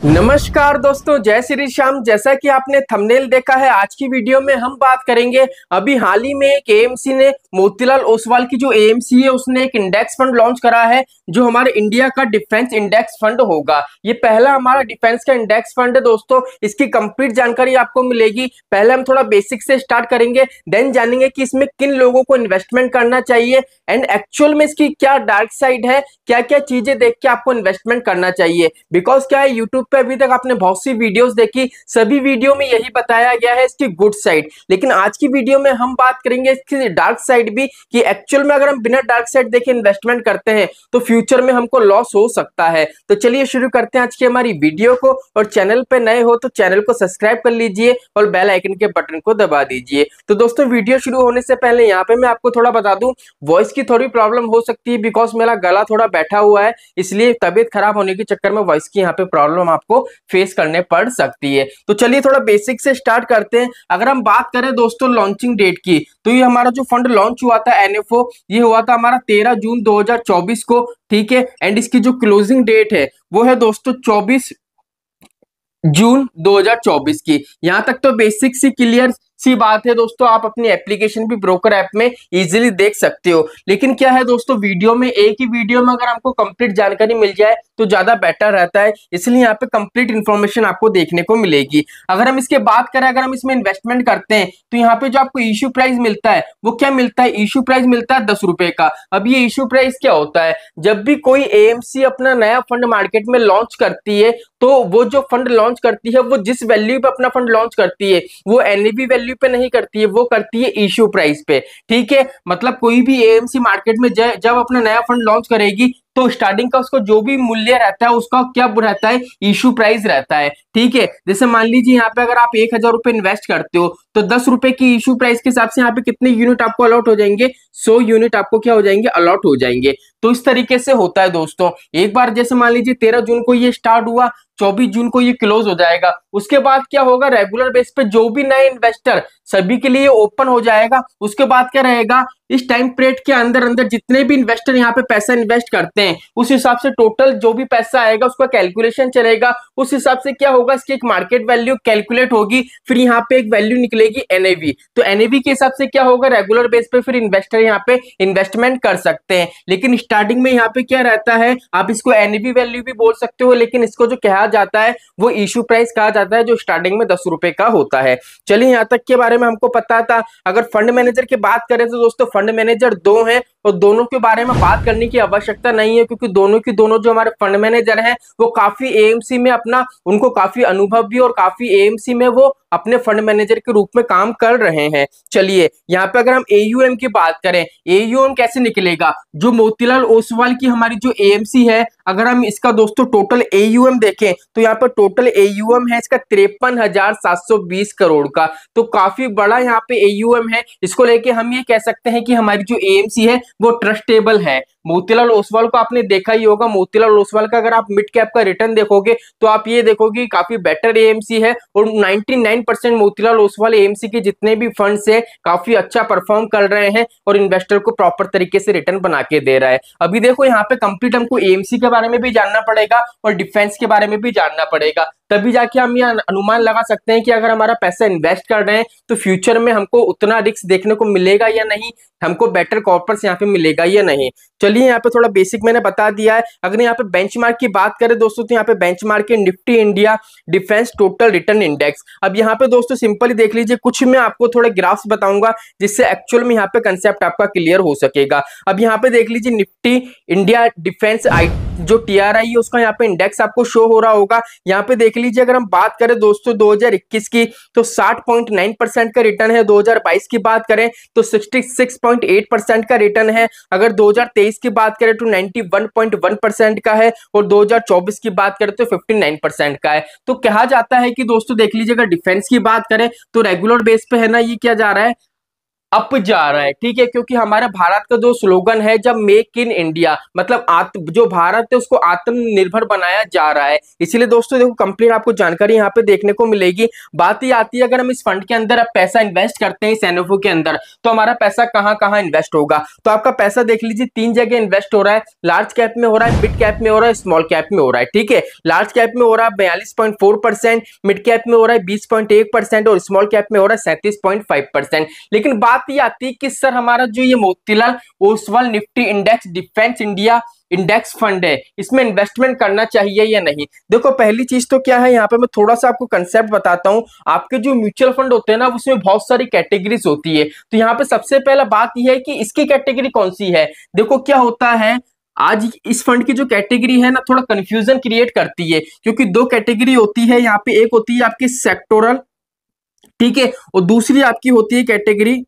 नमस्कार दोस्तों, जय श्री श्याम। जैसा कि आपने थंबनेल देखा है, आज की वीडियो में हम बात करेंगे। अभी हाल ही में एक एएमसी ने, मोतीलाल ओसवाल की जो एएमसी है, उसने एक इंडेक्स फंड लॉन्च करा है, जो हमारे इंडिया का डिफेंस इंडेक्स फंड होगा। ये पहला हमारा डिफेंस का इंडेक्स फंड है दोस्तों। इसकी कंप्लीट जानकारी आपको मिलेगी। पहले हम थोड़ा बेसिक से स्टार्ट करेंगे देन जानेंगे कि इसमें किन लोगों को इन्वेस्टमेंट करना चाहिए एंड एक्चुअल में इसकी क्या डार्क साइड है क्या क्या चीज़ें देख के आपको इन्वेस्टमेंट करना चाहिए। बिकॉज़ क्या है यूट्यूब पे अभी तक आपने बहुत सी वीडियोस देखी, सभी वीडियो में यही बताया गया है इसकी गुड साइड लेकिन आज की वीडियो में हम बात करेंगे इसकी डार्क साइड भी, कि एक्चुअल में अगर हम बिना डार्क साइड देखे इन्वेस्टमेंट करते हैं तो फ्यूचर में हमको लॉस हो सकता है. तो चलिए शुरू करते हैं आज की हमारी वीडियो को, और चैनल पे नए हो तो चैनल को सब्सक्राइब कर लीजिए, और बेल आइकन के बटन को दबा दीजिए. तो दोस्तों वीडियो शुरू होने से पहले यहाँ पे मैं आपको थोड़ा बता दूँ वॉइस की थोड़ी प्रॉब्लम हो सकती है बिकॉज़ मेरा गला थोड़ा बैठा हुआ है, इसलिए तबियत खराब होने के चक्कर में वॉइस की यहाँ पे प्रॉब्लम आपको फेस करने पड़ सकती है। तो चलिए थोड़ा बेसिक से स्टार्ट करते हैं। अगर हम बात करें दोस्तों लॉन्चिंग डेट की तो ये हमारा जो फंड लॉन्च हुआ था एनएफओ ये हुआ था हमारा तेरह जून 2024 को, ठीक है? एंड इसकी जो क्लोजिंग डेट है, वो है दोस्तों 24 जून 2024 की। यहाँ तक तो बेसिक सी क्लियर सी बात है दोस्तों, आप अपनी एप्लीकेशन भी ब्रोकर ऐप में इजीली देख सकते हो। लेकिन क्या है दोस्तों वीडियो में, एक ही वीडियो में अगर आपको कंप्लीट जानकारी मिल जाए तो ज़्यादा बेटर रहता है। इसलिए यहाँ पे कंप्लीट इन्फॉर्मेशन आपको देखने को मिलेगी। अगर हम इसके बात करें, अगर हम इसमें इन्वेस्टमेंट करते हैं तो यहाँ पे जो आपको इश्यू प्राइस मिलता है, वो क्या मिलता है? इश्यू प्राइस मिलता है दस रुपए का। अब ये इश्यू प्राइस क्या होता है? जब भी कोई एएमसी अपना नया फंड मार्केट में लॉन्च करती है तो वो जो फंड लॉन्च करती है, वो जिस वैल्यू पे अपना फंड लॉन्च करती है, वो वैल्यू वैल्यू पे नहीं करती है, वो करती है इश्यू प्राइस पे। ठीक है? मतलब कोई भी एएमसी मार्केट में जब अपना नया फंड लॉन्च करेगी तो स्टार्टिंग का उसका जो भी मूल्य रहता है, उसका क्या रहता है? इशू प्राइस रहता है, ठीक है? जैसे मान लीजिए यहाँ पे अगर आप एक हज़ार रुपए इन्वेस्ट करते हो तो दस रुपए की इशू प्राइस के हिसाब से यहाँ पे कितने यूनिट आपको अलॉट हो जाएँगे? सौ यूनिट आपको क्या हो जाएँगे? अलॉट हो जाएँगे। तो इस तरीके से होता है दोस्तों। एक बार जैसे मान लीजिए तेरह जून को ये स्टार्ट हुआ, चौबीस जून को ये क्लोज हो जाएगा। उसके बाद क्या होगा? रेगुलर बेस पे जो भी नए इन्वेस्टर सभी के लिए ओपन हो जाएगा। उसके बाद क्या रहेगा? इस टाइम पीरियड के अंदर अंदर जितने भी इन्वेस्टर यहाँ पे पैसा इन्वेस्ट करते हैं उस हिसाब से टोटल जो भी पैसा आएगा, उसका कैलकुलेशन चलेगा। उस हिसाब से क्या होगा, इसकी एक मार्केट वैल्यू कैलकुलेट होगी, फिर यहाँ पे एक वैल्यू निकलेगी एनएवी तो एनएवी के हिसाब से क्या होगा रेगुलर बेस पे फिर इन्वेस्टर यहाँ पे इन्वेस्टमेंट कर सकते हैं। लेकिन स्टार्टिंग में यहाँ पे क्या रहता है, आप इसको एनएवी वैल्यू भी बोल सकते हो, लेकिन इसको जो कहा जाता है, वो इशू प्राइस कहा जाता है, जो स्टार्टिंग में दस रुपए का होता है। चलिए यहाँ तक के बारे में हमको पता था। अगर फंड मैनेजर की बात करें तो दोस्तों फंड मैनेजर दो हैं। और दोनों के बारे में बात करने की आवश्यकता नहीं है, क्योंकि दोनों की दोनों जो हमारे फंड मैनेजर हैं, वो काफ़ी एएमसी में अपना, उनको काफ़ी अनुभव भी और काफ़ी एएमसी में वो अपने फंड मैनेजर के रूप में काम कर रहे हैं। चलिए, यहाँ पे अगर हम एयूएम की बात करें एयूएम कैसे निकलेगा? जो मोतीलाल ओसवाल की हमारी जो एएमसी है, अगर हम इसका दोस्तों टोटल एयूएम देखें तो यहाँ पर टोटल एयूएम है इसका तिरपन करोड़ का। तो काफ़ी बड़ा यहाँ पे एयूएम है। इसको लेके हम ये कह सकते हैं कि हमारी जो एएमसी है वो ट्रस्टेबल है। मोतीलाल ओसवाल को आपने देखा ही होगा। मोतीलाल ओसवाल का अगर आप मिड कैप का रिटर्न देखोगे तो आप ये देखोगे काफ़ी बेटर एएमसी है और 99 परसेंट मोतीलाल ओसवाल एएमसी के जितने भी फंड्स है, काफ़ी अच्छा परफॉर्म कर रहे हैं और इन्वेस्टर को प्रॉपर तरीके से रिटर्न बना के दे रहा है। अभी देखो यहाँ पे कंप्लीट हमको एएमसी के बारे में भी जानना पड़ेगा और डिफेंस के बारे में भी जानना पड़ेगा। तभी जाके हम ये अनुमान लगा सकते हैं कि अगर हमारा पैसा इन्वेस्ट कर रहे हैं तो फ्यूचर में हमको उतना रिस्क देखने को मिलेगा या नहीं? हमको बेटर कॉर्पर्स यहाँ पे मिलेगा या नहीं? चलिए यहाँ पे थोड़ा बेसिक मैंने बता दिया है। अगर यहाँ पे बेंचमार्क की बात करें दोस्तों तो यहाँ पे बेंचमार्क है Nifty India Defence Total Return Index अब यहाँ पे दोस्तों सिंपली देख लीजिए, कुछ मैं आपको थोड़े ग्राफ्स बताऊँगा, जिससे एक्चुअल में यहाँ पे कंसेप्ट आपका क्लियर हो सकेगा। अब यहाँ पे देख लीजिए निफ्टी इंडिया डिफेंस आई जो टी आर आई है, उसका यहाँ पे इंडेक्स आपको शो हो रहा होगा। यहाँ पे देख लीजिए, अगर हम बात करें दोस्तों 2021 की तो 60.9 परसेंट का रिटर्न है। 2022 की बात करें तो 66.8 परसेंट का रिटर्न है। अगर 2023 की बात करें तो 91.1 परसेंट का है और 2024 की बात करें तो 59 परसेंट का है। तो कहा जाता है कि दोस्तों, देख लीजिए, अगर डिफेंस की बात करें तो रेगुलर बेस पे है ना, ये क्या जा रहा है? अप जा रहा है, ठीक है? क्योंकि हमारे भारत का जो स्लोगन है, जब मेक इन इंडिया मतलब आत्म जो भारत है, उसको आत्मनिर्भर बनाया जा रहा है। इसीलिए दोस्तों, देखो कंप्लीट आपको जानकारी यहाँ पे देखने को मिलेगी। बात ही आती है, अगर हम इस फंड के अंदर पैसा इन्वेस्ट करते हैं एनएफओ के अंदर तो हमारा पैसा कहाँ कहाँ इन्वेस्ट होगा? तो आपका पैसा देख लीजिए, तीन जगह इन्वेस्ट हो रहा है। लार्ज कैप में हो रहा है, मिड कैप में हो रहा है, स्मॉल कैप में हो रहा है, ठीक है? लार्ज कैप में हो रहा है, बयालीस मिड कैप में हो रहा है, बीस और स्मॉल कैप में हो रहा है, सैंतीस लेकिन बात बात ये आती है कि सर हमारा जो ये Motilal Oswal Nifty Index Defence India Index fund है, इसमें इन्वेस्टमेंट करना चाहिए या नहीं? देखो, पहली चीज़ तो क्या है, यहाँ पे मैं थोड़ा सा आपको कंसेप्ट बताता हूँ। आपके जो म्यूचुअल फंड होते हैं ना उसमें बहुत सारी कैटेगरीज होती है। तो यहाँ पे सबसे पहला बात यह है कि इसकी कैटेगरी कौन सी है? देखो, क्या होता है, आज इस फंड की जो कैटेगरी है ना, थोड़ा कंफ्यूजन क्रिएट करती है, क्योंकि दो कैटेगरी होती है, यहाँ पे एक होती है आपकी सेक्टोरल ठीक है, और दूसरी आपकी होती है कैटेगरी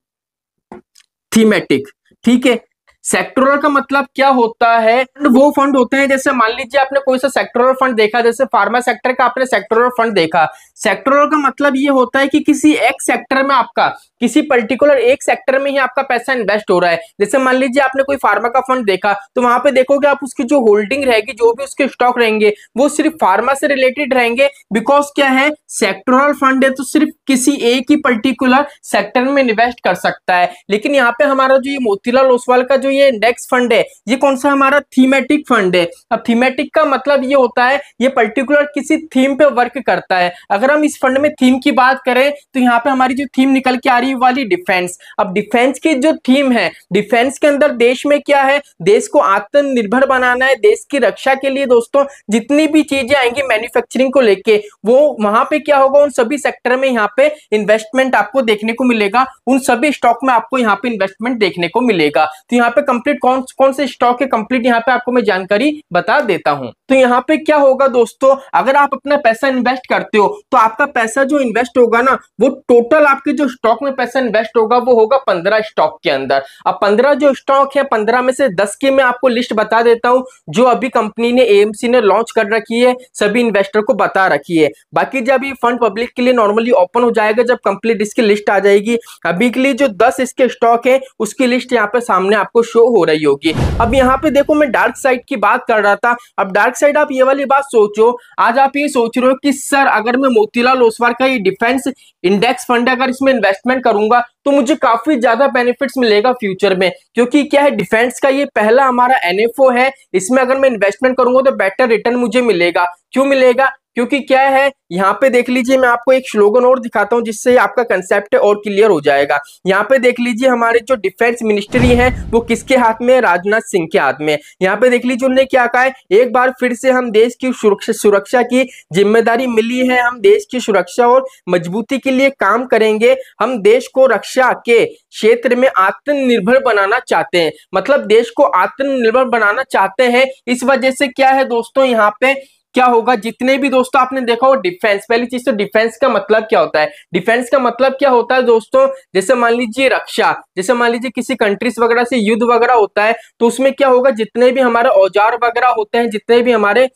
थीमेटिक ठीक है? सेक्टोरल का मतलब क्या होता है? वो फंड होते हैं, जैसे मान लीजिए आपने कोई सा सेक्टोरल फंड देखा, जैसे फार्मा सेक्टर का आपने सेक्टोरल फंड देखा। सेक्टोरल का मतलब ये होता है कि किसी एक सेक्टर में आपका, किसी पर्टिकुलर एक सेक्टर में ही आपका पैसा इन्वेस्ट हो रहा है। जैसे मान लीजिए आपने कोई फार्मा का फंड देखा तो वहाँ पे देखोगे आप उसकी जो होल्डिंग रहेगी, जो भी उसके स्टॉक रहेंगे, वो सिर्फ़ फार्मा से रिलेटेड रहेंगे। बिकॉज़ क्या है? सेक्टोरल फंड है तो सिर्फ़ किसी एक ही पर्टिकुलर सेक्टर में इन्वेस्ट कर सकता है। लेकिन यहाँ पे हमारा जो ये मोतीलाल ओसवाल का जो ये इंडेक्स फंड है। ये कौन सा हमारा थीमेटिक फंड है? अब थीमेटिक का मतलब ये होता है, ये पर्टिकुलर किसी थीम पे वर्क करता है। अगर हम इस फंड में थीम की बात करें तो यहाँ पे हमारी जो थीम निकल के आ रही है वाली डिफेंस अब डिफेंस की जो थीम है डिफेंस के अंदर देश में क्या है? देश को आत्मनिर्भर बनाना है, देश की रक्षा के लिए दोस्तों, जितनी भी चीज़ें आएँगी मैन्युफैक्चरिंग को लेके, वो वहाँ पे क्या होगा? उन सभी सेक्टर में यहाँ पे इन्वेस्टमेंट आपको देखने को मिलेगा। उन सभी स्टॉक में आपको यहाँ पे इन्वेस्टमेंट देखने को मिलेगा। तो यहाँ पे कंप्लीट कौन कौन से स्टॉक है कंप्लीट यहाँ पे आपको मैं जानकारी बता देता हूँ। तो यहाँ पे क्या होगा दोस्तों? अगर आप अपना पैसा इन्वेस्ट करते हो तो आपका पैसा जो इन्वेस्ट होगा ना, वो टोटल आपके जो स्टॉक में पैसा इन्वेस्ट होगा, वो होगा पंद्रह स्टॉक के अंदर। अब पंद्रह जो स्टॉक है, पंद्रह में से दस की मैं आपको लिस्ट बता देता हूँ, जो अभी कंपनी ने एएमसी ने लॉन्च कर रखी है, सभी इन्वेस्टर को बता रखी है। बाकी जब ये फंड पब्लिक के लिए नॉर्मली ओपन हो जाएगा, जब कंप्लीट इसकी लिस्ट आ जाएगी, अभी के लिए जो दस इसके स्टॉक है, उसकी लिस्ट यहाँ पे सामने आपको शो हो रही होगी। अब यहाँ पे देखो मैं डार्क साइड की बात कर रहा था। अब डार्क साइड आप ये वाली बात सोचो। आज आप ये सोच रहे हो कि सर, अगर मैं मोतीलाल ओसवार का ये डिफेंस इंडेक्स फंड अगर इसमें इन्वेस्टमेंट करूँगा तो मुझे काफ़ी ज़्यादा बेनिफिट्स मिलेगा फ्यूचर में। क्योंकि क्या है डिफेंस का ये पहला हमारा एनएफओ है। इसमें अगर मैं इन्वेस्टमेंट करूँगा तो बेटर रिटर्न मुझे मिलेगा। क्यों मिलेगा? क्योंकि क्या है, यहाँ पे देख लीजिए मैं आपको एक स्लोगन और दिखाता हूँ जिससे आपका कंसेप्ट और क्लियर हो जाएगा। यहाँ पे देख लीजिए हमारे जो डिफेंस मिनिस्ट्री है, वो किसके हाथ में है? राजनाथ सिंह के हाथ में यहाँ पे देख लीजिए उन्होंने क्या कहा है, एक बार फिर से हम देश की सुरक्षा की ज़िम्मेदारी मिली है, हम देश की सुरक्षा और मजबूती के लिए काम करेंगे, हम देश को रक्षा के क्षेत्र में आत्मनिर्भर बनाना चाहते हैं। मतलब देश को आत्मनिर्भर बनाना चाहते हैं, इस वजह से क्या है दोस्तों, यहाँ पे क्या होगा? जितने भी दोस्तों आपने देखा हो डिफेंस पहली चीज़ तो डिफेंस का मतलब क्या होता है? डिफेंस का मतलब क्या होता है दोस्तों? जैसे मान लीजिए रक्षा, जैसे मान लीजिए किसी कंट्रीज़ वगैरह से युद्ध वगैरह होता है तो उसमें क्या होगा? जितने भी हमारे औज़ार वगैरह होते हैं, जितने भी हमारे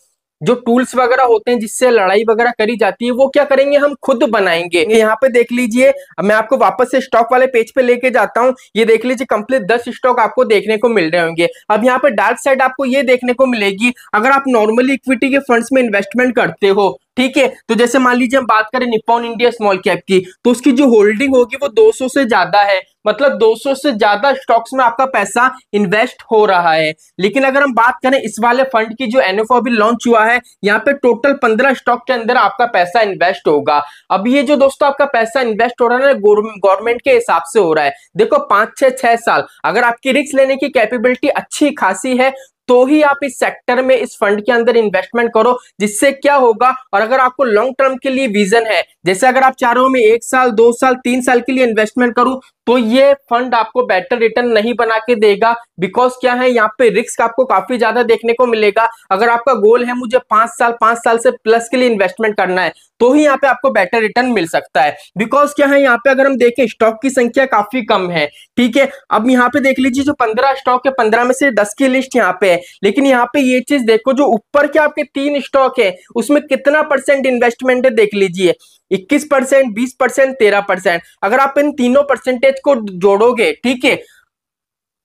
जो टूल्स वगैरह होते हैं जिससे लड़ाई वगैरह करी जाती है, वो क्या करेंगे? हम खुद बनाएँगे। यहाँ पे देख लीजिए मैं आपको वापस से स्टॉक वाले पेज पे लेके जाता हूँ। ये देख लीजिए कंप्लीट दस स्टॉक आपको देखने को मिल रहे होंगे। अब यहाँ पे डार्क साइड आपको ये देखने को मिलेगी, अगर आप नॉर्मली इक्विटी के फंड में इन्वेस्टमेंट करते हो ठीक है? तो जैसे मान लीजिए हम बात करें निपॉन इंडिया स्मॉल कैप की तो उसकी जो होल्डिंग होगी वो 200 से ज़्यादा है। मतलब 200 से ज़्यादा स्टॉक्स में आपका पैसा इन्वेस्ट हो रहा है। लेकिन अगर हम बात करें इस वाले फंड की जो एनएफओ अभी लॉन्च हुआ है, यहाँ पे टोटल 15 स्टॉक के अंदर आपका पैसा इन्वेस्ट होगा। अब ये जो दोस्तों आपका पैसा इन्वेस्ट हो रहा है ना गवर्नमेंट के हिसाब से हो रहा है। देखो, पाँच, छह छह साल, अगर आपकी रिस्क लेने की कैपेबिलिटी अच्छी खासी है तो ही आप इस सेक्टर में, इस फंड के अंदर इन्वेस्टमेंट करो, जिससे क्या होगा? और अगर आपको लॉन्ग टर्म के लिए विजन है जैसे अगर आप चाह रहे हो मैं एक साल, दो साल, तीन साल के लिए इन्वेस्टमेंट करूँ तो ये फंड आपको बेटर रिटर्न नहीं बना के देगा। बिकॉज़ क्या है, यहाँ पे रिस्क आपको काफ़ी ज़्यादा देखने को मिलेगा। अगर आपका गोल है मुझे पाँच साल पाँच साल से प्लस के लिए इन्वेस्टमेंट करना है तो ही यहाँ पे आपको बेटर रिटर्न मिल सकता है। बिकॉज़ क्या है, यहाँ पे अगर हम देखें स्टॉक की संख्या काफ़ी कम है, ठीक है? अब यहाँ पे देख लीजिए, जो पंद्रह स्टॉक है, पंद्रह में से दस की लिस्ट यहाँ पे है। लेकिन यहाँ पे ये चीज़ देखो, जो ऊपर के आपके तीन स्टॉक है, उसमें कितना परसेंट इन्वेस्टमेंट है, देख लीजिए। इक्कीस परसेंट, बीस परसेंट, तेरह परसेंट। अगर आप इन तीनों परसेंटेज को जोड़ोगे, ठीक है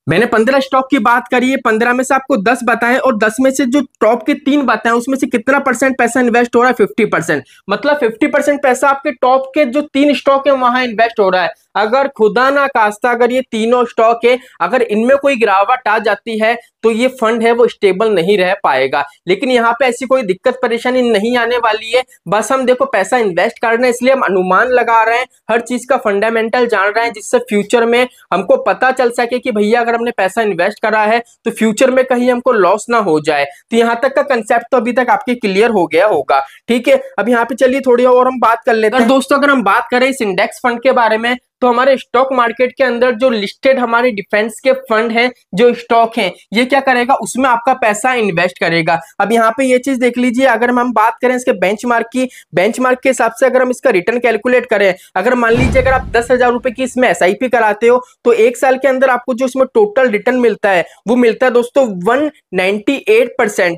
मैंने पंद्रह स्टॉक की बात करी है, पंद्रह में से आपको दस बताएँ और दस में से जो टॉप के तीन बताएँ, उसमें से कितना परसेंट पैसा इन्वेस्ट हो रहा है? फिफ्टी परसेंट मतलब फिफ्टी परसेंट पैसा आपके टॉप के जो तीन स्टॉक है, वहाँ इन्वेस्ट हो रहा है। अगर खुदा ना कास्ता अगर ये तीनों स्टॉक है, अगर इनमें कोई गिरावट आ जाती है तो ये फंड है, वो स्टेबल नहीं रह पाएगा। लेकिन यहाँ पे ऐसी कोई दिक्कत, परेशानी नहीं आने वाली है। बस हम देखो, पैसा इन्वेस्ट कर रहे हैं, इसलिए हम अनुमान लगा रहे हैं। हर चीज़ का फंडामेंटल जान रहे हैं, जिससे फ्यूचर में हमको पता चल सके कि भैया, अगर हमने पैसा इन्वेस्ट करा है तो फ्यूचर में कहीं हमको लॉस ना हो जाए। तो यहाँ तक का कंसेप्ट तो अभी तक आपके क्लियर हो गया होगा। ठीक है? अब यहाँ पे चलिए थोड़ी और हम बात कर लेते हैं। दोस्तों अगर हम बात करें इस इंडेक्स फंड के बारे में तो हमारे स्टॉक मार्केट के अंदर जो लिस्टेड हमारे डिफेंस के फंड हैं, जो स्टॉक हैं, ये क्या करेगा? उसमें आपका पैसा इन्वेस्ट करेगा। अब यहाँ पे ये चीज़ देख लीजिए, अगर हम बात करें इसके बेंचमार्क की बेंचमार्क के हिसाब से अगर हम इसका रिटर्न कैलकुलेट करें, अगर मान लीजिए अगर आप दस हज़ार रुपए की इसमें एसआईपी कराते हो तो एक साल के अंदर आपको जो इसमें टोटल रिटर्न मिलता है, वो मिलता है दोस्तों वन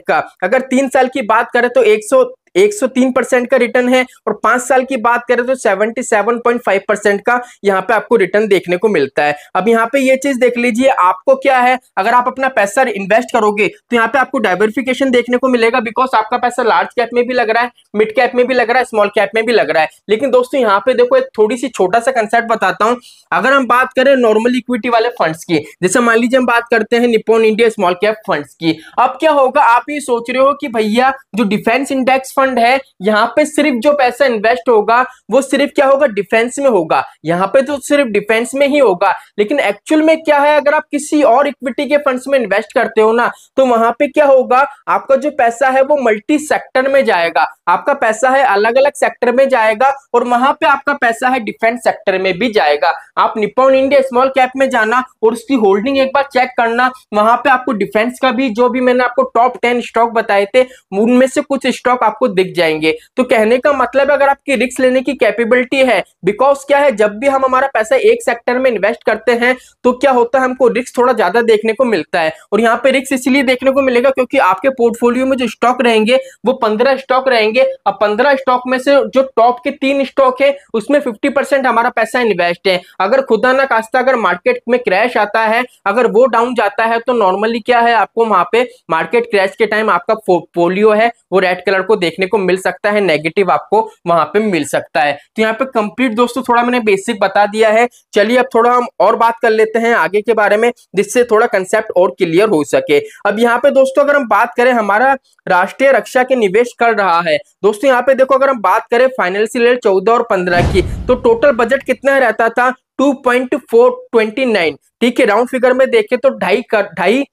का। अगर तीन साल की बात करें तो एक सौ 103 परसेंट का रिटर्न है और पाँच साल की बात करें तो 77.5 परसेंट का यहाँ पे आपको रिटर्न देखने को मिलता है। अब यहाँ पे ये चीज़ देख लीजिए, आपको क्या है? अगर आप अपना पैसा इन्वेस्ट करोगे तो यहाँ पे आपको डाइवर्सिफिकेशन देखने को मिलेगा बिकॉज़ आपका पैसा लार्ज कैप में भी लग रहा है मिड कैप में भी लग रहा है स्मॉल कैप में भी लग रहा है। लेकिन दोस्तों, यहाँ पे देखो, एक थोड़ी सी छोटा सा कंसेप्ट बताता हूँ। अगर हम बात करें नॉर्मल इक्विटी वाले फंड्स की, जैसे मान लीजिए हम बात करते हैं Nippon India Small Cap Funds की, अब क्या होगा? आप ये सोच रहे हो कि भैया, जो डिफेंस इंडेक्स फंड फंड है, यहाँ पे सिर्फ़ जो पैसा इन्वेस्ट होगा, वो सिर्फ़ क्या होगा? डिफेंस में होगा। यहाँ पे तो सिर्फ़ डिफेंस में ही होगा। लेकिन एक्चुअल में क्या है, अगर आप किसी और इक्विटी के फंड्स में इन्वेस्ट करते हो ना तो वहाँ पे क्या होगा? आपका जो पैसा है, वो मल्टी सेक्टर में जाएगा। आपका पैसा है अलग अलग सेक्टर में जाएगा और वहाँ पे आपका पैसा है डिफेंस सेक्टर में भी जाएगा। आप निपोन इंडिया स्मॉल कैप में जाना और उसकी होल्डिंग एक बार चेक करना। वहाँ पे आपको डिफेंस का भी, जो भी मैंने आपको टॉप टेन स्टॉक बताए थे, उनमें से कुछ स्टॉक आपको दिख जाएँगे। तो कहने का मतलब अगर आपकी रिस्क लेने की कैपेबिलिटी है बिकॉज़ क्या है, जब भी हम हमारा पैसा एक सेक्टर में इन्वेस्ट करते हैं तो क्या होता है, हमको रिस्क थोड़ा ज़्यादा देखने को मिलता है। और यहाँ पे रिस्क इसलिए देखने को मिलेगा क्योंकि आपके पोर्टफोलियो में जो स्टॉक रहेंगे, वो पंद्रह स्टॉक रहेंगे। अब पंद्रह स्टॉक में से जो टॉप के तीन स्टॉक है, उसमें फिफ्टी हमारा पैसा इन्वेस्ट है। अगर खुदा ना खास्ता, अगर मार्केट में क्रैश आता है, अगर वो डाउन जाता है तो नॉर्मली क्या है, आपको वहाँ पे मार्केट क्रैश के टाइम आपका पोलियो है, वो रेड कलर को देखने को मिल सकता है नेगेटिव आपको वहाँ पे मिल सकता है। तो यहाँ पे कंप्लीट दोस्तों थोड़ा मैंने बेसिक बता दिया है। चलिए अब थोड़ा हम और बात कर लेते हैं आगे के बारे में, जिससे थोड़ा कंसेप्ट और क्लियर हो सके। अब यहाँ पे दोस्तों अगर हम बात करें, हमारा राष्ट्रीय रक्षा के निवेश कर रहा है। दोस्तों यहाँ पे देखो, अगर हम बात करें फाइनेंशियल ईयर चौदह और पंद्रह की तो टोटल बजट कितना रहता था? Two point four twenty nine ठीक है राउंड फिगर में देखे तो ढाई कर, ढाई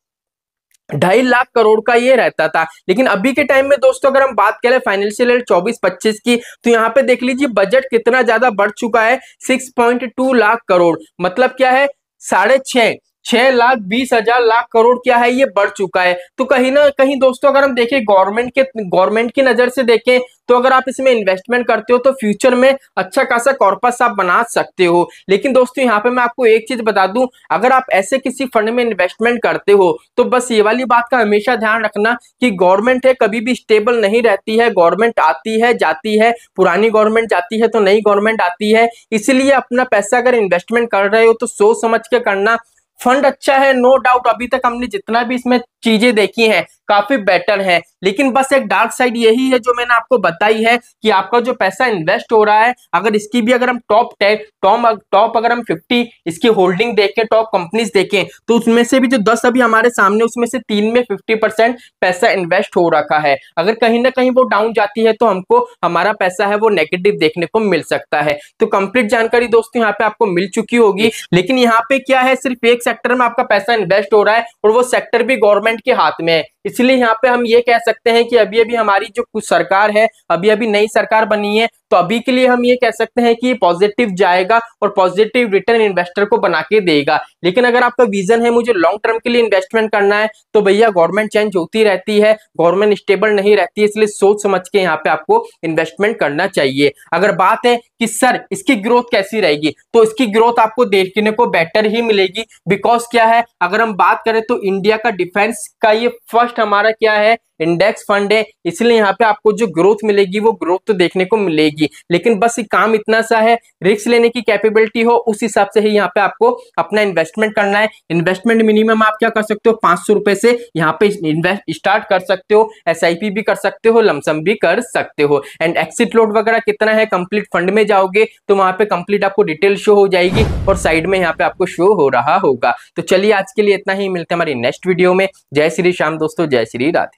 ढाई लाख करोड़ का ये रहता था। लेकिन अभी के टाइम में दोस्तों, अगर हम बात करें फाइनेंशियल ईयर चौबीस पच्चीस की तो यहाँ पे देख लीजिए बजट कितना ज़्यादा बढ़ चुका है six point two lakh crore. मतलब क्या है? साढ़े छह छह लाख बीस हज़ार लाख करोड़ क्या है? ये बढ़ चुका है। तो कहीं ना कहीं दोस्तों, अगर हम देखें गवर्नमेंट के गवर्नमेंट की नज़र से देखें तो अगर आप इसमें इन्वेस्टमेंट करते हो तो फ्यूचर में अच्छा खासा कॉर्पस आप बना सकते हो। लेकिन दोस्तों, यहाँ पे मैं आपको एक चीज़ बता दूँ, अगर आप ऐसे किसी फंड में इन्वेस्टमेंट करते हो तो बस ये वाली बात का हमेशा ध्यान रखना कि गवर्नमेंट है, कभी भी स्टेबल नहीं रहती है। गवर्नमेंट आती है, जाती है। पुरानी गवर्नमेंट जाती है तो नई गवर्नमेंट आती है। इसलिए अपना पैसा अगर इन्वेस्टमेंट कर रहे हो तो सोच समझ के करना। फंड अच्छा है नो डाउट अभी तक हमने जितना भी इसमें चीज़ें देखी हैं, काफ़ी बेटर है। लेकिन बस एक डार्क साइड यही है जो मैंने आपको बताई है कि आपका जो पैसा इन्वेस्ट हो रहा है, अगर इसकी भी अगर हम टॉप टेन टॉप टॉप अगर हम 50 इसकी होल्डिंग देखें टॉप कंपनीज़ देखें तो उसमें से भी जो 10 अभी हमारे सामने, उसमें से तीन में 50 परसेंट पैसा इन्वेस्ट हो रखा है। अगर कहीं ना कहीं वो डाउन जाती है तो हमको, हमारा पैसा है वो नेगेटिव देखने को मिल सकता है। तो कंप्लीट जानकारी दोस्तों यहाँ पे आपको मिल चुकी होगी। लेकिन यहाँ पे क्या है, सिर्फ़ एक सेक्टर में आपका पैसा इन्वेस्ट हो रहा है, और वो सेक्टर भी गवर्नमेंट के हाथ में है। इसलिए यहाँ पे हम ये कह सकते हैं कि अभी अभी हमारी जो कुछ सरकार है अभी अभी नई सरकार बनी है तो अभी के लिए हम ये कह सकते हैं कि पॉजिटिव जाएगा और पॉजिटिव रिटर्न इन्वेस्टर को बना के देगा। लेकिन अगर आपका विजन है मुझे लॉन्ग टर्म के लिए इन्वेस्टमेंट करना है तो भैया गवर्नमेंट चेंज होती रहती है गवर्नमेंट स्टेबल नहीं रहती है, इसलिए सोच समझ के यहाँ पे आपको इन्वेस्टमेंट करना चाहिए। अगर बात है कि सर इसकी ग्रोथ कैसी रहेगी तो इसकी ग्रोथ आपको देखने को बेटर ही मिलेगी। बिकॉज़ क्या है, अगर हम बात करें तो इंडिया का डिफेंस का ये फ़र्स्ट हमारा क्या है? इंडेक्स फंड है, इसलिए यहाँ पे आपको जो ग्रोथ मिलेगी, वो ग्रोथ तो देखने को मिलेगी। लेकिन बस काम इतना सा है, रिस्क लेने की कैपेबिलिटी हो, उस हिसाब से ही यहाँ पे आपको अपना इन्वेस्टमेंट करना है। इन्वेस्टमेंट मिनिमम आप क्या कर सकते हो, पाँच सौ रुपए से यहाँ पे स्टार्ट कर सकते हो, एसआईपी भी कर सकते हो, लमसम भी कर सकते हो। एंड एक्सिट लोड वगैरह कितना है कंप्लीट फंड में जाओगे तो वहाँ पे कंप्लीट आपको डिटेल शो हो जाएगी और साइड में यहाँ पे आपको शो हो रहा होगा। तो चलिए आज के लिए इतना ही, मिलते हैं हमारी नेक्स्ट वीडियो में। जय श्री श्याम दोस्तों, जय श्री राधे।